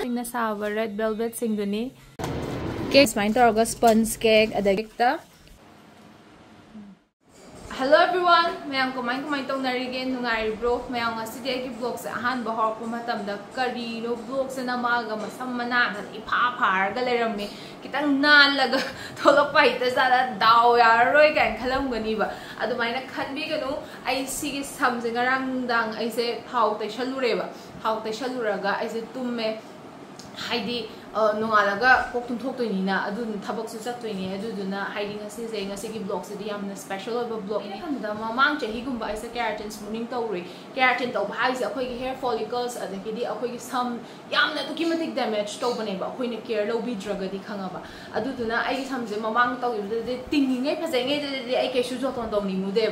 ꯁꯤꯡꯅ ꯁꯥꯕ red ꯚꯦꯜꯚꯦꯠꯁꯤꯡꯗꯨꯅꯤ cake ꯁꯨꯃꯥꯏꯅ ꯇꯧꯔꯒ ꯁ꯭ꯄꯟꯁ ꯀꯦꯛ ꯑꯗꯒꯤ हेलो एवरीवन मैं कमाय कमाय तौनरीगे नुब्रो मैं ब्लॉग से अहब हौरप करीनो ब्लॉग से नमग मसम मना इफा फारमे खत नालप हेतजा दाव यारों कहीं खलमगनीब अदम खनगनू समझे गरम फाव तैसलूरेब फाव तैसलूरगा तुमे नोंगालगा कोक तुम थोक तो नहीं ना अदुन थबक से सत तो नहीं है अदुन ना हाइडिंग हसे से की ब्लॉग से दी हमने स्पेशल और ब्लॉग ने हम दा हेयर फॉलिकल्स अदे अखोई सम याम केयर लो भी ड्रग दी खंगा बा अदुन ना आई सम जे मांग तो दे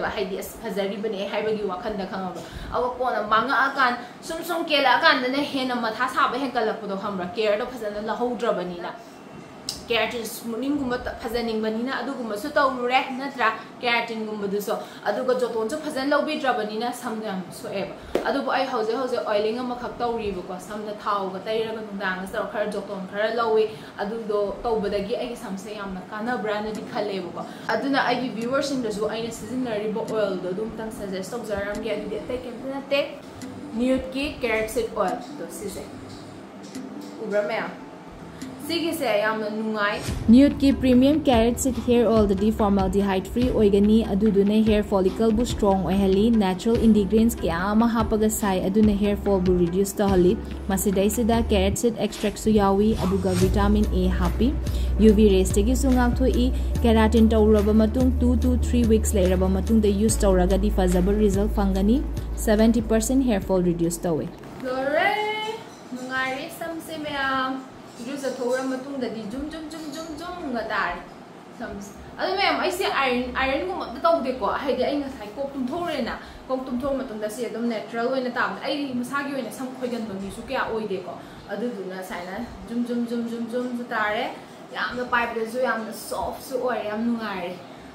अब कोना मांगा अकान सुम सुम मथा साबे हेन कलक तो फजन ꯂꯧꯍꯧꯗ꯭ꯔꯕꯅꯤꯅ ꯀꯦꯔꯥꯇꯤꯟ ꯁ꯭ꯃꯨꯅꯤꯡꯒꯨꯝꯕ ꯐꯖꯅꯤꯡꯕꯅꯤꯅ ꯑꯗꯨꯒꯨꯝꯕꯁꯨ ꯇꯧꯔꯨꯔꯦ ꯅꯠꯇ꯭ꯔꯥ ꯀꯦꯔꯥꯇꯤꯟꯒꯨꯝꯕꯗꯨꯁꯨ ꯑꯗꯨꯒ ꯖꯣꯇꯣꯟꯁꯨ ꯐꯖꯅ ꯂꯧꯕꯤꯗ꯭ꯔꯕꯅꯤꯅ ꯁꯝꯗꯣ ꯌꯥꯝ ꯁꯣꯛꯑꯦꯕ ꯑꯗꯨꯕꯨ ꯑꯩ ꯍꯧꯖꯤꯛ ꯍꯧꯖꯤꯛ ꯑꯣꯏꯂꯤꯡ ꯑꯃꯈꯛ ꯇꯧꯔꯤꯕꯀꯣ ꯁꯝꯗ ꯊꯥꯎꯒ ꯇꯩꯔꯒ ꯅꯨꯡꯗꯥꯡꯗ ꯇꯧꯔ ꯈꯔ ꯖꯣꯇꯣꯟ ꯈꯔ ꯂꯧꯋꯤ ꯑꯗꯨꯗꯣ ꯇꯧꯕꯗꯒꯤ ꯑꯩꯒꯤ ꯁꯝꯁꯦ ꯌꯥꯝꯅ ꯀꯥꯟꯅꯕ꯭ꯔꯥꯅꯗꯤ ꯈꯜꯂꯦꯕꯀꯣ ꯑꯗꯨꯅ ꯑꯩꯒꯤ ꯚ꯭ꯌꯨꯋꯔꯁꯤꯡꯗꯁꯨ ꯑꯩꯅ ꯁꯤꯖꯤꯟꯅꯔꯤꯕ ꯑꯣꯏꯜꯗꯣ ꯑꯗꯨꯝꯇꯪ ꯁꯖꯦꯁ ꯇꯧꯖꯔꯝꯒꯦ ꯑꯗꯨꯗꯤ ꯑꯇꯩ ꯀꯩꯝꯇ ꯅꯠꯇꯦ ꯅ꯭ꯌꯨꯠꯀꯤ ꯀꯦꯔꯠ ꯁꯤꯠ ꯑꯣꯏꯜꯗꯣ ꯁꯤꯁꯦ ꯎꯕ꯭ꯔꯥ ꯃꯌꯥꯝ ꯁꯤꯒꯤꯁꯦ ꯌꯥꯝꯅ ꯅꯨꯡꯉꯥꯏ ꯅ꯭ꯌꯨꯠꯀꯤ ꯄ꯭ꯔꯤꯃꯤꯌꯝ ꯀꯦꯔꯦꯠ ꯁꯤꯠ ꯍꯦꯌꯔ ꯑꯣꯏꯜꯗꯗꯤ ꯐꯣꯔꯃꯥꯜꯗꯤꯍꯥꯏꯗ ꯐ꯭ꯔꯤ ꯑꯣꯏꯒꯅꯤ ꯑꯗꯨꯗꯨꯅ ꯍꯦꯌꯔ ꯐꯣꯂꯤꯀꯜꯕꯨ ꯁ꯭ꯇ꯭ꯔꯣꯡ ꯑꯣꯏꯍꯜꯂꯤ ꯅꯦꯆꯔꯦꯜ ꯏꯟꯗꯤꯒ꯭ꯔꯦꯟꯁ ꯀꯌꯥ ꯑꯃ ꯍꯥꯞꯄꯒ ꯁꯥꯏ ꯑꯗꯨꯅ ꯍꯦꯌꯔ ꯐꯣꯜꯕꯨ ꯔꯤꯗ꯭ꯌꯨꯁ ꯇꯧꯍꯜꯂꯤ ꯃꯁꯤꯗꯩꯁꯤꯗ ꯀꯦꯔꯦꯠ ꯁꯤꯠ ꯑꯦꯛꯁꯇ꯭ꯔꯦꯛꯁꯨ ꯌꯥꯎꯏ ꯑꯗꯨꯒ ꯚꯤꯇꯥꯃꯤꯟ ꯑꯦ ꯍꯥꯞꯄꯤ ꯌꯨ ꯚꯤ ꯔꯦꯁꯇꯒꯤꯁꯨ ꯉꯥꯛꯊꯣꯛꯏ ꯀꯦꯔꯥꯇꯤꯟ ꯇꯧꯔꯕ ꯃꯇꯨꯡ ꯇꯨ ꯇꯨ ꯊ꯭ꯔꯤ ꯋꯤꯛꯁ ꯂꯩꯔꯕ ꯃꯇꯨꯡꯗ ꯌꯨꯁ ꯇꯧꯔꯒꯗꯤ ꯐꯖꯕ ꯔꯤꯖꯜ ꯐꯪꯒꯅꯤ seventy percent hair fall reduce ꯇꯧꯏ ꯏꯔꯨ ꯆꯠꯊꯣꯛꯎꯔ ꯃꯇꯨꯡꯗꯗꯤ ꯖꯨꯝ ꯖꯨꯝ ꯖꯨꯝ ꯖꯨꯝ ꯖꯨꯝꯒ ꯇꯥꯔꯦ ꯁꯝꯁꯦ ꯑꯗꯨ ꯃꯌꯥꯝ ꯑꯩꯁꯦ ꯑꯥꯏꯔꯟ ꯑꯥꯏꯔꯟꯒꯨꯝꯕ ꯑꯝꯇ ꯇꯧꯗꯦꯀꯣ ꯍꯥꯏꯗꯤ ꯑꯩ ꯉꯁꯥꯏ ꯀꯣꯛ ꯇꯨꯝꯊꯣꯛꯎꯔꯦꯅ ꯀꯣꯛ ꯇꯨꯝꯊꯣꯛꯑ ꯃꯇꯨꯡꯗ ꯁꯤ ꯑꯗꯨꯝ ꯅꯦꯆꯔꯦꯜ ꯑꯣꯏꯅ ꯇꯥꯕꯅꯦ ꯑꯩ ꯃꯁꯥꯒꯤ ꯑꯣꯏꯅ ꯁꯝ ꯈꯣꯏꯒꯟꯕ ꯃꯤꯁꯨ ꯀꯌꯥ ꯑꯣꯏꯗꯦꯀꯣ ꯑꯗꯨꯗꯨꯅ ꯁꯨꯃꯥꯏꯅ ꯖꯨꯝ ꯖꯨꯝ ꯖꯨꯝ ꯖꯨꯝ ꯖꯨꯝꯁꯨ ꯇꯥꯔꯦ ꯌꯥꯝꯅ ꯄꯥꯏꯕꯗꯁꯨ ꯌꯥꯝꯅ ꯁꯣꯐꯁꯨ ꯑꯣꯏꯔꯦ ꯌꯥꯝ ꯅꯨꯡꯉꯥꯏꯔꯦ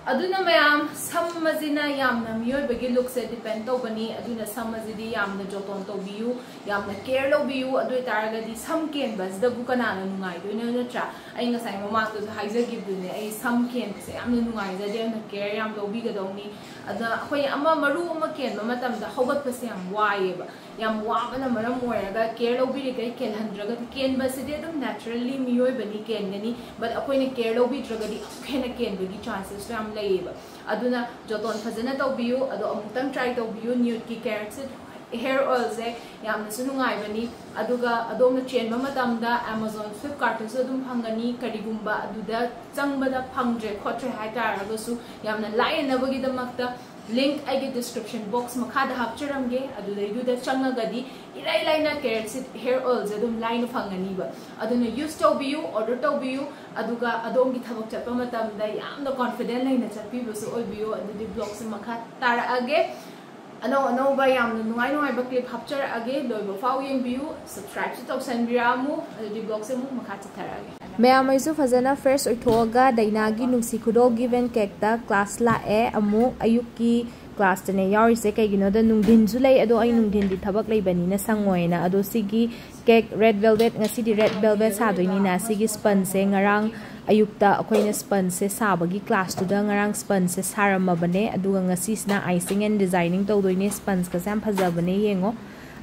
ꯑꯗꯨꯅ ꯃꯌꯥꯝ ꯁꯝ ꯑꯁꯤꯅ ꯌꯥꯝꯅ ꯃꯤꯑꯣꯏꯕꯒꯤ ꯂꯨꯛꯁꯦ ꯗꯤꯄꯦꯟ ꯇꯧꯕꯅꯤ ꯑꯗꯨꯅ ꯁꯝ ꯑꯁꯤꯗꯤ ꯌꯥꯝꯅ ꯖꯣꯇꯣꯟ ꯇꯧꯕꯤꯌꯨ ꯌꯥꯝꯅ ꯀꯦꯌꯔ ꯂꯧꯕꯤꯌꯨ ꯑꯗꯨ ꯑꯣꯏꯇꯥꯔꯒꯗꯤ ꯁꯝ ꯀꯦꯟꯕꯁꯤꯗꯕꯨ ꯀꯅꯥꯅ ꯅꯨꯡꯉꯥꯏꯗꯣꯏꯅꯣ ꯅꯠꯇ꯭ꯔꯥ ꯑꯩ ꯉꯁꯥꯏ ꯃꯃꯥꯡꯗꯁꯨ ꯍꯥꯏꯖꯈꯤꯕꯗꯨꯅꯦ ꯑꯩ ꯁꯝ ꯀꯦꯟꯕꯁꯦ ꯌꯥꯝꯅ ꯅꯨꯡꯉꯥꯏꯖꯗꯦ ꯑꯗꯨꯅ ꯀꯦꯌꯔ ꯌꯥꯝ ꯂꯧꯕꯤꯒꯗꯧꯅꯤ ꯑꯗ ꯑꯩꯈꯣꯏ ꯑꯃ ꯃꯔꯨ ꯑꯃ ꯀꯦꯟꯕ ꯃꯇꯝꯗ ꯍꯧꯒꯠꯄꯁꯦ ꯌꯥꯝ ꯋꯥꯏꯑꯦꯕ ꯌꯥꯝ ꯋꯥꯕꯅ ꯃꯔꯝ ꯑꯣꯏꯔꯒ ꯀꯦꯌꯔ ꯂꯧꯕꯤꯔꯤꯈꯩ ꯀꯦꯜꯍꯟꯗ꯭ꯔꯒꯗꯤ ꯀꯦꯟꯕꯁꯤꯗꯤ ꯑꯗꯨꯝ ꯅꯦꯆꯔꯦꯜꯂꯤ ꯃꯤꯑꯣꯏꯕꯅꯤ ꯀꯦꯟꯒꯅꯤ ꯕꯠ ꯑꯩꯈꯣꯏꯅ ꯀꯦꯌꯔ ꯂꯧꯕꯤꯗ꯭ꯔꯒꯗꯤ ꯑꯃꯨꯛ ꯍꯦꯟꯅ ꯀꯦꯟꯕꯒꯤ ꯆꯥꯟꯁꯦꯁꯁꯨ ꯌꯥꯝ ꯂꯩꯌꯦꯕ ꯑꯗꯨꯅ ꯖꯣꯇꯣꯟ ꯐꯖꯅ ꯇꯧꯕꯤꯌꯨ ꯑꯗꯣ ꯑꯃꯨꯛꯇꯪ ꯇ꯭ꯔꯥꯏ ꯇꯧꯕꯤꯌꯨ ꯅ꯭ꯌꯨꯠꯀꯤ ꯀꯦꯔꯠꯁꯦ हेयर ऑयल यामनासुनी अदोम चेन एमजोन फ्लिपकार्टसू फंगनी करीगुब चंगद फंग्रे खोट्रे है लिंक आई डिस्क्रिप्शन बॉक्स मखाद हापचरमे चंगदी Irai line carrot hair oil line फंगनीब use तौबू ऑर्डर तौबू अदोम की थबक चटप कॉन्फिडेंट लेना चपीबू ब्लॉग से मखा तारगे अनौ अनौब याम नुवाई नुवाई क्लिप हापचर अगे फाउ ये सब्सक्राइब से तौसनबिरामु अदि ब्लॉग से मु मखा चथरगे मैमसु फजना फ्रेश ओइथोगा दैनागी नुसी क्लास ला ए अमु अयुकी क्लास तने यारिसे कैगिनोदा नुंगदिनजु लै अदो अइ नुंगदिनदि थबक लैबनिना संगोयना अदो सिगी cake red velvet ngasi di red velvet sa doini ngarang velvet ꯁꯥꯗꯣꯏꯅꯤꯅ ꯁꯤꯒꯤ ꯁ꯭ꯄꯟꯁꯦ ꯉꯔꯥꯡ ꯑꯌꯨꯛꯇ ꯑꯩꯈꯣꯏꯅ ꯁ꯭ꯄꯟꯁꯦ ꯁꯥꯕꯒꯤ ꯀ꯭ꯂꯥꯁꯇꯨꯗ ꯉꯔꯥꯡ ꯁ꯭ꯄꯟꯁꯦ ꯁꯥꯔꯝꯃꯕꯅꯦ ꯑꯗꯨꯒ ꯉꯁꯤꯁꯤꯅ ꯑꯥꯏꯁꯤꯡ ꯑꯦꯟ ꯗꯤꯖꯥꯏꯅꯤꯡ ꯇꯧꯗꯣꯏꯅꯦ ꯁ꯭ꯄꯟꯁꯀꯁꯦ ꯌꯥꯝ ꯐꯖꯕꯅꯦ ꯌꯦꯡꯉꯣ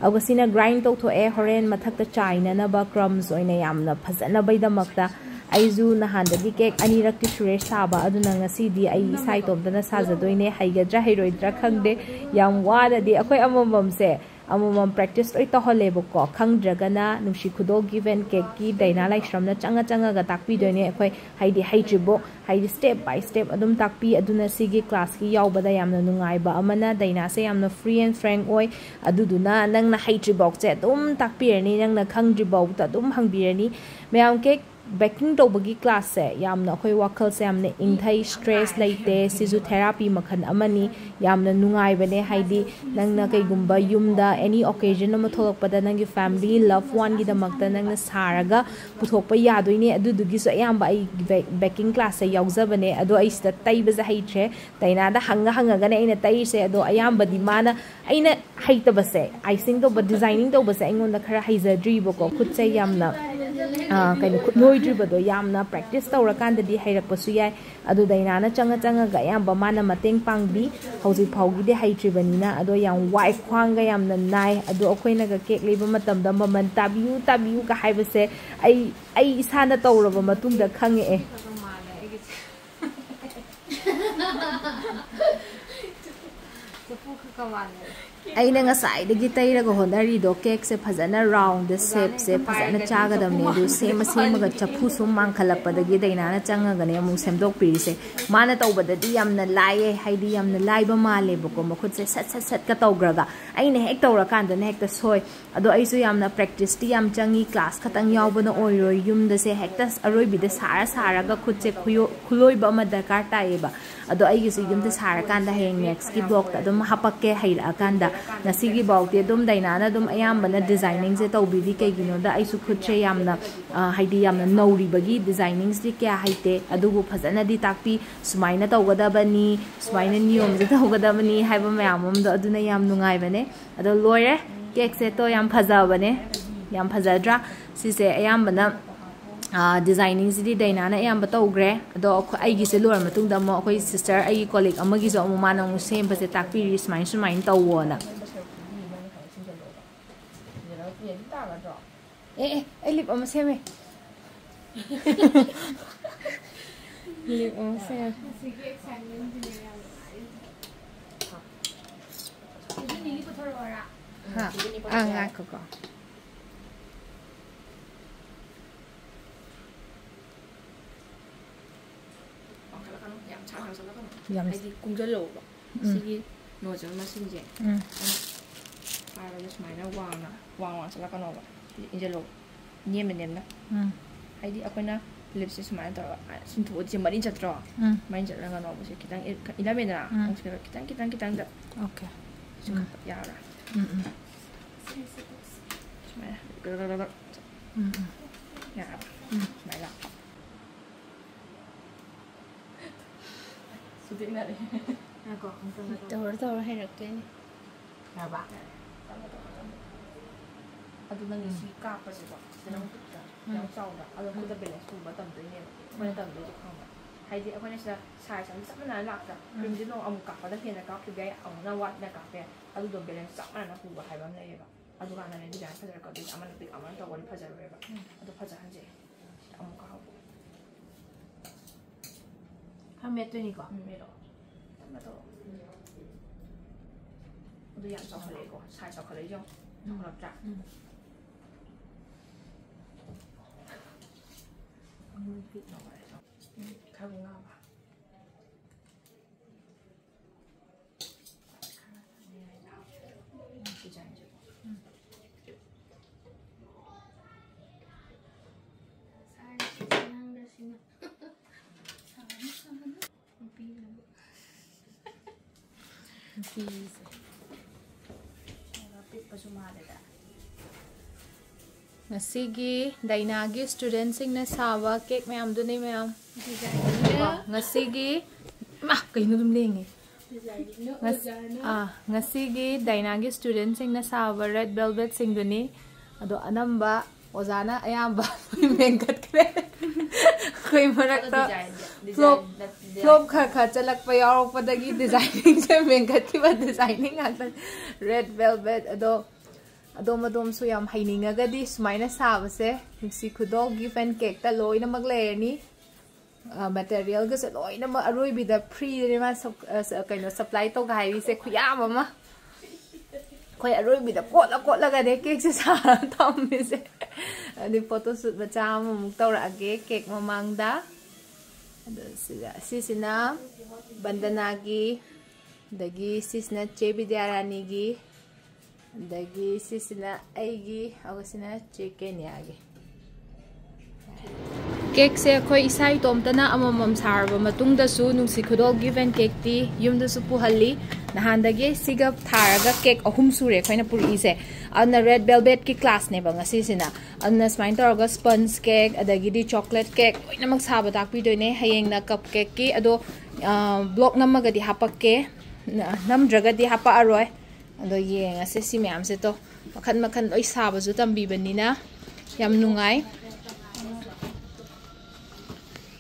ꯑꯗꯨꯒ ꯁꯤꯅ ꯒ꯭ꯔꯥꯏꯟ ꯇꯧꯊꯣꯛꯑꯦ ꯍꯣꯔꯦꯟ ꯃꯊꯛꯇ ꯆꯥꯏꯅꯅꯕ ꯀ꯭ꯔꯝꯁ ꯑꯣꯏꯅ ꯌꯥꯝꯅ ꯐꯖꯅꯕꯩꯗꯃꯛꯇ ꯑꯩꯁꯨ ꯅꯍꯥꯟꯗꯒꯤ ꯀꯦꯛ ꯑꯅꯤꯔꯛꯇꯤ ꯁꯨꯔꯦ ꯁꯥꯕ ꯑꯗꯨꯅ ꯉꯁꯤꯗꯤ ꯑꯩ ꯏꯁꯥ ꯏꯇꯣꯝꯇꯅ ꯁꯥꯖꯗꯣꯏꯅꯦ ꯍꯩꯒꯗ꯭ꯔꯥ ꯍꯩꯔꯣꯏꯗ꯭ꯔꯥ ꯈꯪꯗꯦ ꯌꯥꯝ ꯋꯥꯗꯗꯤ ꯑꯩꯈꯣꯏ ꯑꯃꯃꯝꯁꯦ amomom practice oi to hole bo ko khang dragana nushi khudo given ke ki daina lai shramna changa changa ga takpi doine akhoi haidi haidri bo haidi step by step adum takpi aduna sigi class ki yaw bada yamna nungai ba amana daina se yamna free and frank oi aduduna nang na haidri bo che adum takpi ni nang na khang dri bo ta adum hang bi ni mayam ke baking ꯇꯧꯕꯒꯤ ꯀ꯭ꯂꯥꯁꯁꯦ ꯌꯥꯝꯅ ꯑꯩꯈꯣꯏ ꯋꯥꯈꯜꯁꯦ ꯌꯥꯝꯅ ꯏꯪꯊꯩ stress ꯂꯩꯇꯦ ꯁꯤꯁꯨ therapy ꯃꯈꯜ ꯑꯃꯅꯤ ꯌꯥꯝꯅ ꯅꯨꯡꯉꯥꯏꯕꯅꯦ ꯍꯥꯏꯗꯤ ꯅꯪꯅ ꯀꯩꯒꯨꯝꯕ ꯌꯨꯝꯗ ꯑꯦꯅꯤ ꯑꯣꯀꯦꯖꯟ ꯑꯃ ꯊꯣꯛꯂꯛꯄꯗ ꯅꯪꯒꯤ ꯐꯦꯃꯤꯂꯤ ꯂꯚ ꯋꯥꯟꯒꯤꯗꯃꯛꯇ ꯅꯪꯅ ꯁꯥꯔꯒ ꯄꯨꯊꯣꯛꯄ ꯌꯥꯗꯣꯏꯅꯦ ꯑꯗꯨꯗꯨꯒꯤꯁꯨ ꯑꯌꯥꯝꯕ ꯑꯩ ꯕꯦꯀꯤꯡ ꯀ꯭ꯂꯥꯁꯁꯦ ꯌꯥꯎꯖꯕꯅꯦ ꯑꯗꯣ ꯑꯩ ꯁꯤꯗ ꯇꯩꯕꯁꯦ ꯍꯩꯇ꯭ꯔꯦ ꯗꯥꯏꯅꯥꯗ ꯍꯪꯉ ꯍꯪꯉꯒꯅꯦ ꯑꯩꯅ ꯇꯩꯔꯤꯁꯦ ꯑꯗꯣ ꯑꯌꯥꯝꯕꯗꯤ ꯃꯥꯅ ꯑꯩꯅ ꯍꯩꯇꯕꯁꯦ ꯑꯥꯏꯁꯤꯡ ꯇꯧꯕ ꯗꯤꯖꯥꯏꯅꯤꯡ ꯇꯧꯕꯁꯦ ꯑꯩꯉꯣꯟꯗ ꯈꯔ ꯍꯩꯖꯗ꯭ꯔꯤꯕꯀꯣ ꯈꯨꯠꯁꯦ ꯌꯥꯝꯅ kayno khutnoi driba do yamna practice tawra kan da di hairak suy yai adu daina na changa changa ga yam tiếng mana đi, pang bi hauji phaugi de hai driba ni na adu yang wai cái ga yamna nai adu akoi na cái cake leba matam da maman tabiu tabiu hay haiba se ai ai isa na tawra ba matung da khăng ấy ꯑꯩꯅ ꯉꯁꯥꯏꯗꯒꯤ ꯇꯩꯔꯒ ꯍꯣꯠꯅꯔꯤꯗꯣ ꯀꯦꯛꯁꯦ ꯐꯖꯅ round ꯁꯦꯞꯁꯦ ꯐꯖꯅ ꯆꯥꯒꯗꯕꯅꯤ ꯑꯗꯨ ꯁꯦꯝꯃ ꯁꯦꯝꯃꯒ ꯆꯐꯨ ꯁꯨꯝ ꯃꯥꯡꯈꯠꯂꯛꯄꯗꯒꯤ ꯗꯩꯅꯥꯅ ꯆꯪꯉꯒꯅꯦ ꯑꯃꯨꯛ ꯁꯦꯝꯗꯣꯛꯄꯤꯔꯤꯁꯦ ꯃꯥꯅ ꯇꯧꯕꯗꯗꯤ ꯌꯥꯝꯅ ꯂꯥꯏꯌꯦ ꯍꯥꯏꯗꯤ ꯌꯥꯝꯅ ꯂꯥꯏꯕ ꯃꯥꯜꯂꯦꯕꯀꯣ ꯃꯈꯨꯠꯁꯦ ꯁꯠ ꯁꯠ ꯁꯠꯀ ꯇꯧꯈ꯭ꯔꯒ ꯑꯩꯅ ꯍꯦꯛ ꯇꯧꯔꯀꯥꯟꯗꯅ ꯍꯦꯛꯇ ꯁꯣꯏ ꯑꯗꯣ ꯑꯩꯁꯨ ꯌꯥꯝꯅ ꯄ꯭ꯔꯦꯛꯇꯤꯁꯇꯤ ꯌꯥꯝ ꯆꯪꯉꯤ ꯀ꯭ꯂꯥꯁ ꯈꯇꯪ ꯌꯥꯎꯕꯅ ꯑꯣꯏꯔꯣꯏ ꯌꯨꯝꯗꯁꯦ ꯍꯦꯛꯇ ꯑꯔꯣꯏꯕꯤꯗ ꯁꯥꯔ ꯁꯥꯔꯒ ꯈꯨꯠꯁꯦ ꯈꯨꯂꯣꯏꯕ ꯑꯃ ꯗꯔꯀꯥꯔ ꯇꯥꯏꯌꯦꯕ ꯑꯗꯣ ꯑꯩꯒꯤꯁꯨ ꯌꯨꯝꯗ ꯁꯥꯔꯀꯥꯟꯗ ꯍꯌꯦꯡ ꯅꯦꯛꯁꯀꯤ ꯕ꯭ꯂꯣꯛꯇ ꯑꯗꯨꯝ ꯍꯥꯄꯛꯀꯦ ꯍꯩꯔꯛꯑꯀꯥꯟꯗ ꯉꯁꯤꯒꯤ ꯐꯥꯎꯗꯤ ꯑꯗꯨꯝ ꯗꯥꯏꯅꯥꯅ ꯑꯗꯨꯝ ꯑꯌꯥꯝꯕꯅ ꯗꯤꯖꯥꯏꯅꯤꯡꯁꯦ ꯇꯧꯕꯤꯔꯤ ꯀꯩꯒꯤꯅꯣꯗ ꯑꯩꯁꯨ ꯈꯨꯠꯁꯦ ꯌꯥꯝꯅ ꯍꯥꯏꯗꯤ ꯌꯥꯝꯅ ꯅꯧꯔꯤꯕꯒꯤ ꯗꯤꯖꯥꯏꯅꯤꯡꯁꯤ ꯀꯌꯥ ꯍꯩꯇꯦ ꯑꯗꯨꯕꯨ ꯐꯖꯅꯗꯤ ꯇꯥꯛꯄꯤ ꯁꯨꯃꯥꯏꯅ ꯇꯧꯒꯗꯕꯅꯤ ꯁꯨꯃꯥꯏꯅ ꯅꯤꯌꯣꯝꯁꯦ ꯇꯧꯒꯗꯕꯅꯤ ꯍꯥꯏꯕ ꯃꯌꯥꯝ ꯑꯃꯗꯣ ꯑꯗꯨꯅ ꯌꯥꯝ ꯅꯨꯡꯉꯥꯏꯕꯅꯦ ꯑꯗꯣ ꯂꯣꯏꯔꯦ ꯀꯦꯛꯁꯦ ꯇꯣ ꯌꯥꯝ ꯐꯖꯕꯅꯦ ꯌꯥꯝ ꯐꯖꯗ꯭ꯔꯥ ꯁꯤꯁꯦ ꯑꯌꯥꯝꯕꯅ ꯗꯤꯖꯥꯏꯅꯤꯡꯁꯤꯗꯤ ꯗꯥꯏꯅꯥꯅ ꯑꯌꯥꯝꯕ ꯇꯧꯈ꯭ꯔꯦ ꯑꯗꯣ ꯑꯩꯒꯤꯁꯦ ꯂꯣꯏꯔ ꯃꯇꯨꯡꯗ ꯑꯃꯨꯛ ꯑꯩꯈꯣꯏ ꯁꯤꯁꯇꯔ ꯑꯩꯒꯤ ꯀꯣꯂꯤꯛ ꯑꯃꯒꯤꯁꯨ ꯑꯃꯨꯛ ꯃꯥꯅ ꯑꯃꯨꯛ ꯁꯦꯝꯕꯁꯦ ꯇꯥꯛꯄꯤꯔꯤ ꯁꯨꯃꯥꯏꯅ ꯁꯨꯃꯥꯏꯅ ꯇꯧꯋꯣꯅ ꯑꯦ ꯑꯦ ꯑꯩ ꯂꯤꯞ ꯑꯃ ꯁꯦꯝꯃꯦ ꯂꯤꯞ ꯑꯃ ꯁꯦꯝꯃꯦ ꯍꯥ ꯑ ꯉꯥꯏꯈꯣꯀꯣ 감성하거나 얌스. 아기 공절로 오고 시기 노절 마신제 아라요 스마이나 왕나 왕왕 살라거나 오고 인절로 니에면 냅나 아이디 아코나 립스 스마이나 들어 신토 오지 마린 자들어 마린 자랑가 나오고 기당 이라메나 공식으로 기당 기당 기당 다 오케이 지금 야라 응응 스마이나 그러그러그러 야라 스마이나 수딩나래. Ako, ang tama to. ꯇꯧꯔ ꯇꯧꯔ ꯍꯩꯔꯛꯇꯣꯏꯅꯦ Yaba. ꯑꯗꯨ ꯅꯪꯒꯤ ꯁꯤ ꯀꯥꯞꯄꯁꯦꯀꯣ ꯁꯤꯗ ꯅꯪ ꯈꯨꯠꯇ ꯌꯥꯝ ꯆꯥꯎꯅ ꯑꯗꯣ ꯈꯨꯠꯇ ꯕꯦꯂꯦꯟꯁ ꯄꯨꯕ ꯇꯝꯗꯣꯏꯅꯦꯕ ꯑꯩꯈꯣꯏꯅ ꯇꯝꯗꯣꯏꯁꯦ ꯈꯪꯕ ꯍꯥꯏꯗꯤ ꯑꯩꯈꯣꯏꯅ ꯁꯤꯗ ꯁꯥꯏꯖ ꯑꯃ ꯆꯞ ꯃꯥꯟꯅꯅ ꯂꯥꯛꯇ꯭ꯔꯥ ꯀ꯭ꯔꯤꯝꯁꯦ ꯅꯣꯡ ꯑꯃꯨꯛ ꯀꯥꯞꯄꯗ ꯍꯦꯟꯅ ꯀꯥꯞꯈꯤꯕ ꯌꯥꯏ ꯑꯃꯨꯛꯅ ꯋꯥꯠꯅ ꯀꯥꯞꯄ ꯌꯥꯏ ꯑꯗꯨꯗꯣ ꯕꯦꯂꯦꯟꯁ ꯆꯞ ꯃꯥꯟꯅꯅ ꯄꯨꯕ ꯍꯥꯏꯕ ꯑꯃ ꯂꯩꯌꯦꯕ ꯑꯗꯨꯀꯥꯟꯗꯅꯦ ꯗꯤꯖꯥꯏꯟ ꯐꯖꯔꯛꯀꯗꯣꯏꯁꯦ ꯑꯃꯅ ꯄꯤꯛ ꯑꯃꯅ ꯇꯧꯕꯗꯤ ꯐꯖꯔꯣꯏꯕ ꯑꯗꯣ 还没对你过。嗯，没得。他们都，我都养巧那力过，采巧克力用，用了炸。嗯。嗯，开工了吧？嗯 ꯐꯤꯁꯦ ꯄꯤꯛꯄꯁꯨ ꯃꯥꯜꯂꯦꯗ ꯉꯁꯤꯒꯤ ꯗꯥꯏꯅꯥꯒꯤ ꯁ꯭ꯇꯨꯗꯦꯟꯁꯤꯡꯅ ꯁꯥꯕ ꯀꯦꯛ ꯃꯌꯥꯝꯗꯨꯅꯤ ꯃꯌꯥꯝ ꯉꯁꯤꯒꯤ ꯃꯥ ꯀꯩꯅꯣ ꯑꯗꯨꯝ ꯂꯦꯡꯉꯦ ꯉꯁꯤꯒꯤ ꯗꯥꯏꯅꯥꯒꯤ ꯁ꯭ꯇꯨꯗꯦꯟꯁꯤꯡꯅ ꯁꯥꯕ ꯔꯦꯗ ꯚꯦꯜꯚꯦꯠꯁꯤꯡꯗꯨꯅꯤ ꯑꯗꯣ ꯑꯅꯝꯕ ꯑꯣꯖꯥꯅ ꯑꯌꯥꯝꯕ ꯃꯦꯟꯈꯠꯈ꯭ꯔꯦ ꯑꯩꯈꯣꯏ ꯃꯔꯛꯇ ꯐ꯭ꯂꯣꯞ ꯐ꯭ꯂꯣꯞ ꯈꯔ ꯈꯔ ꯆꯠꯂꯛꯄ ꯌꯥꯎꯔꯛꯄꯗꯒꯤ ꯗꯤꯖꯥꯏꯅꯤꯡꯁꯦ ꯃꯦꯟꯈꯠꯈꯤꯕ ꯗꯤꯖꯥꯏꯅꯤꯡ ꯉꯥꯛꯇ ꯔꯦꯗ ꯚꯦꯜꯚꯦꯠ ꯑꯗꯣ ꯑꯗꯣꯝ ꯑꯗꯣꯝꯁꯨ ꯌꯥꯝ ꯍꯩꯅꯤꯡꯉꯒꯗꯤ ꯁꯨꯃꯥꯏꯅ ꯁꯥꯕꯁꯦ ꯅꯨꯡꯁꯤ ꯈꯨꯗꯣꯜ ꯒꯤꯐ ꯑꯦꯟ ꯀꯦꯛꯇ ꯂꯣꯏꯅꯃꯛ ꯂꯩꯔꯅꯤ ꯃꯦꯇꯔꯤꯌꯦꯜꯒꯁꯦ ꯂꯣꯏꯅꯃꯛ ꯑꯔꯣꯏꯕꯤꯗ ꯐ꯭ꯔꯤꯗꯅꯤ ꯃꯥ ꯀꯩꯅꯣ ꯁꯄ꯭ꯂꯥꯏ ꯇꯧꯒ ꯍꯥꯏꯔꯤꯁꯦ ꯈꯨꯌꯥꯝ ꯑꯃ ꯑꯩꯈꯣꯏ ꯑꯔꯣꯏꯕꯤꯗ ꯀꯣꯠꯂ ꯀꯣꯠꯂꯒꯅꯦ ꯀꯦꯛꯁꯦ ꯁꯥꯔꯒ ꯊꯝꯃꯤꯁꯦ ꯑꯗꯨꯏ ꯐꯣꯇꯣ ꯁꯨꯠ ꯃꯆꯥ ꯑꯃꯃꯨꯛ ꯇꯧꯔꯛꯑꯒꯦ ꯀꯦꯛ ꯃꯃꯥꯡꯗ Andun sila. Sisi bandanagi. Dagi sis na chebi diaranigi. Dagi sisi aigi. Ako sina chicken yagi. Alright. ꯀꯦꯛꯁꯦ ꯑꯩꯈꯣꯏ ꯏꯁꯥ ꯏꯇꯣꯝꯇꯅ ꯑꯃꯃꯝ ꯁꯥꯔꯕ ꯃꯇꯨꯡꯗꯁꯨ ꯅꯨꯡꯁꯤ ꯈꯨꯗꯣꯜ ꯒꯤꯐ ꯑꯦꯟ ꯀꯦꯛꯇꯤ ꯌꯨꯝꯗꯁꯨ ꯄꯨꯍꯜꯂꯤ ꯅꯍꯥꯟꯗꯒꯤ ꯁꯤꯒ ꯊꯥꯔꯒ ꯀꯦꯛ ꯑꯍꯨꯝ ꯁꯨꯔꯦ ꯑꯩꯈꯣꯏꯅ ꯄꯨꯔꯛꯏꯁꯦ ꯑꯗꯨꯅ ꯔꯦꯗ ꯕꯦꯜꯕꯦꯠꯀꯤ ꯀ꯭ꯂꯥꯁꯅꯦꯕ ꯉꯁꯤꯁꯤꯅ ꯑꯗꯨꯅ ꯁꯨꯃꯥꯏꯅ ꯇꯧꯔꯒ ꯁ꯭ꯄꯟꯁ ꯀꯦꯛ ꯑꯗꯒꯤꯗꯤ ꯆꯣꯀ꯭ꯂꯦꯠ ꯀꯦꯛ ꯂꯣꯏꯅꯃꯛ ꯁꯥꯕ ꯇꯥꯛꯄꯤꯗꯣꯏꯅꯦ ꯍꯌꯦꯡꯅ ꯀꯞ ꯀꯦꯛꯀꯤ ꯑꯗꯣ ꯕ꯭ꯂꯣꯛ ꯅꯝꯃꯒꯗꯤ ꯍꯥꯄꯛꯀꯦ ꯅꯝꯗ꯭ꯔꯒꯗꯤ ꯍꯥꯄꯛꯑꯔꯣꯏ ꯑꯗꯣ ꯌꯦꯡꯉꯁꯦ ꯁꯤ ꯃꯌꯥꯝꯁꯦ ꯇꯣ ꯃꯈꯟ ꯃꯈꯟ ꯂꯣꯏ ꯁꯥꯕꯁꯨ ꯇꯝꯕꯤꯕꯅꯤꯅ ꯌꯥꯝ ꯅꯨꯡꯉꯥꯏ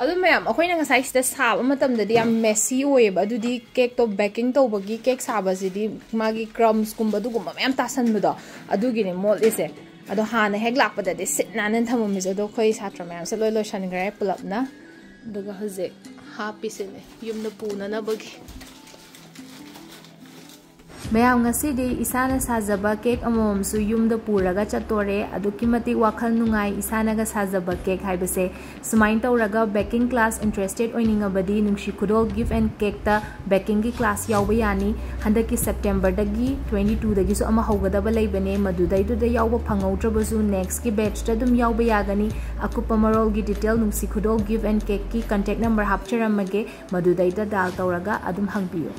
ꯑꯗꯨ ꯃꯌꯥꯝ ꯑꯩꯈꯣꯏꯅ ꯉꯁꯥꯏ ꯁꯤꯗ ꯁꯥꯕ ꯃꯇꯝꯗꯗꯤ ꯌꯥꯝ ꯃꯦꯁꯤ ꯑꯣꯏꯌꯦꯕ ꯑꯗꯨꯗꯤ ꯀꯦꯛꯇꯣ ꯕꯦꯀꯤꯡ ꯇꯧꯕꯒꯤ ꯀꯦꯛ ꯁꯥꯕꯁꯤꯗꯤ ꯃꯥꯒꯤ ꯀ꯭ꯔꯝꯁꯀꯨꯝꯕ ꯑꯗꯨꯒꯨꯝꯕ ꯃꯌꯥꯝ ꯇꯥꯁꯟꯕꯗꯣ ꯑꯗꯨꯒꯤꯅꯦ ꯃꯣꯠꯂꯤꯁꯦ ꯑꯗꯣ ꯍꯥꯟꯅ ꯍꯦꯛ ꯂꯥꯛꯄꯗꯗꯤ ꯁꯤꯠ ꯅꯥꯟꯅ ꯊꯝꯃꯝꯃꯤꯁꯦ ꯑꯗꯣ ꯑꯩꯈꯣꯏ ꯁꯥꯇ꯭ꯔ ꯃꯌꯥꯝꯁꯦ ꯂꯣꯏ ꯂꯣꯏꯁꯟꯈ꯭ꯔꯦ ꯄꯨꯂꯞꯅ ꯑꯗꯨꯒ ꯍꯧꯖꯤꯛ ꯍꯥꯞꯄꯤꯁꯤꯅꯦ ꯌꯨꯝꯗ ꯄꯨꯅꯅꯕꯒꯤ ꯃꯌꯥꯝ ꯉꯁꯤꯗꯤ ꯏꯁꯥꯅ ꯁꯥꯖꯕ ꯀꯦꯛ ꯑꯃꯃꯝꯁꯨ ꯌꯨꯝꯗ ꯄꯨꯔꯒ ꯆꯠꯇꯣꯔꯦ ꯑꯗꯨꯛꯀꯤ ꯃꯇꯤꯛ ꯋꯥꯈꯜ ꯅꯨꯡꯉꯥꯏ ꯏꯁꯥꯅꯒ ꯁꯥꯖꯕ ꯀꯦꯛ ꯍꯥꯏꯕꯁꯦ ꯁꯨꯃꯥꯏꯅ ꯇꯧꯔꯒ ꯕꯦꯀꯤꯡ ꯀ꯭ꯂꯥꯁ ꯏꯟꯇꯔꯦꯁꯇꯦꯠ ꯑꯣꯏꯅꯤꯡꯉꯕꯗꯤ ꯅꯨꯡꯁꯤ ꯈꯨꯗꯣꯜ ꯒꯤꯐ ꯑꯦꯟ ꯀꯦꯛꯇ ꯕꯦꯀꯤꯡꯒꯤ ꯀ꯭ꯂꯥꯁ ꯌꯥꯎꯕ ꯌꯥꯅꯤ ꯍꯟꯗꯛꯀꯤ ꯁꯦꯞꯇꯦꯝꯕꯔꯗꯒꯤ ꯇ꯭ꯋꯦꯟꯇꯤ ꯇꯨꯗꯒꯤꯁꯨ ꯑꯃ ꯍꯧꯒꯗꯕ ꯂꯩꯕꯅꯦ ꯃꯗꯨꯗꯩꯗꯨꯗ ꯌꯥꯎꯕ ꯐꯪꯍꯧꯗ꯭ꯔꯕꯁꯨ ꯅꯦꯛꯁꯀꯤ ꯕꯦꯠꯆꯇ ꯑꯗꯨꯝ ꯌꯥꯎꯕ ꯌꯥꯒꯅꯤ ꯑꯀꯨꯞꯄ ꯃꯔꯣꯜꯒꯤ ꯗꯤꯇꯦꯜ ꯅꯨꯡꯁꯤ ꯈꯨꯗꯣꯜ ꯒꯤꯐ ꯑꯦꯟ ꯀꯦꯛꯀꯤ ꯀꯟꯇꯦꯛ ꯅꯝꯕꯔ ꯍꯥꯞꯆꯔꯝꯃꯒꯦ ꯃꯗꯨꯗꯩꯗ ꯗꯥꯜ ꯇꯧꯔꯒ ꯑꯗꯨꯝ ꯍꯪꯕꯤꯌꯨ